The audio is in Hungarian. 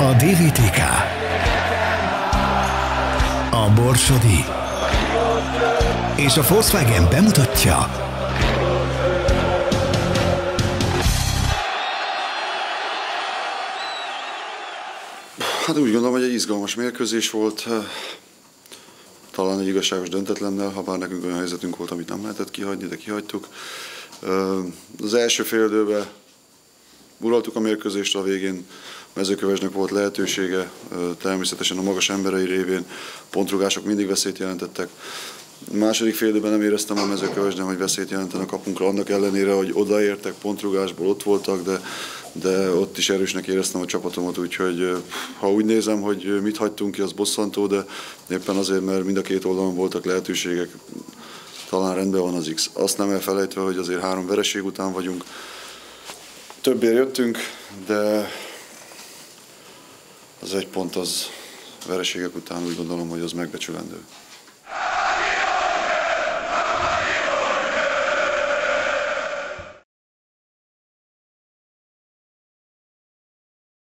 A DVTK. A Borsodi. És a Volkswagen bemutatja. Hát úgy gondolom, hogy egy izgalmas mérkőzés volt. Talán egy igazságos döntetlennel, ha bár nekünk olyan helyzetünk volt, amit nem lehetett kihagyni, de kihagytuk. Az első fél időben uraltuk a mérkőzést a végén, mezőkövesnek volt lehetősége, természetesen a magas emberei révén pontrugások mindig veszélyt jelentettek. Második fél időben nem éreztem a mezőkövesden, hogy veszélyt jelenten a kapunkra, annak ellenére, hogy odaértek, pontrugásból ott voltak, de, de ott is erősnek éreztem a csapatomat, úgyhogy ha úgy nézem, hogy mit hagytunk ki, az bosszantó, de éppen azért, mert mind a két oldalon voltak lehetőségek, talán rendben van az X. Azt nem elfelejtve, hogy azért három vereség után vagyunk, többért jöttünk, de az egy pont az vereségek után úgy gondolom, hogy az megbecsülendő.